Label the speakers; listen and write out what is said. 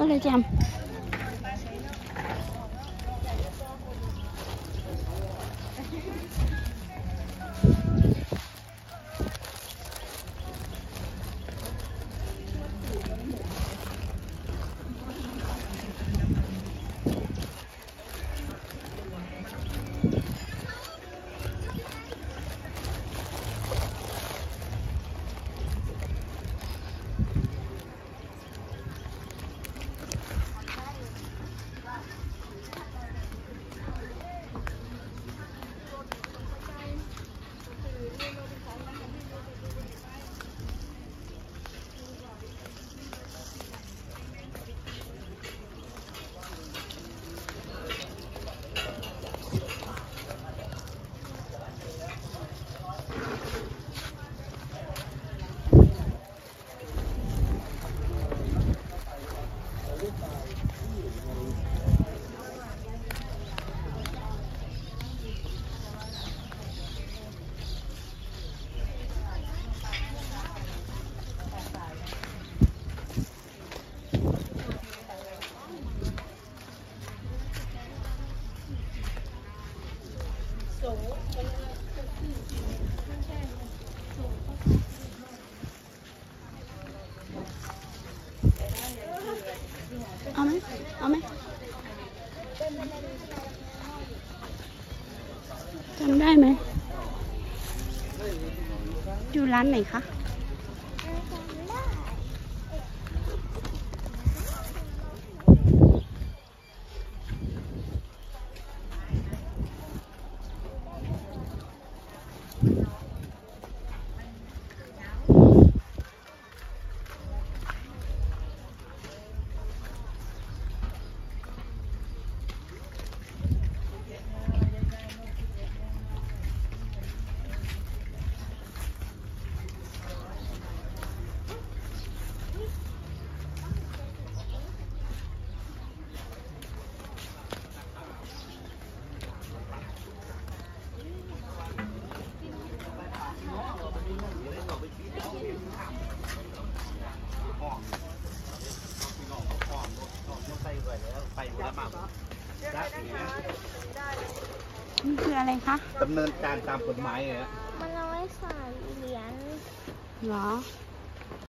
Speaker 1: ก็เลยจำ เอาไหมเอาไหมจำได้ไหมอยู่ร้านไหนคะ นี่คืออะไรคะ
Speaker 2: ดำเนินการตามกฎหมายเลยฮะ
Speaker 3: มันเอาไว้ใส่เหรียญ
Speaker 1: เหรอ
Speaker 3: ใ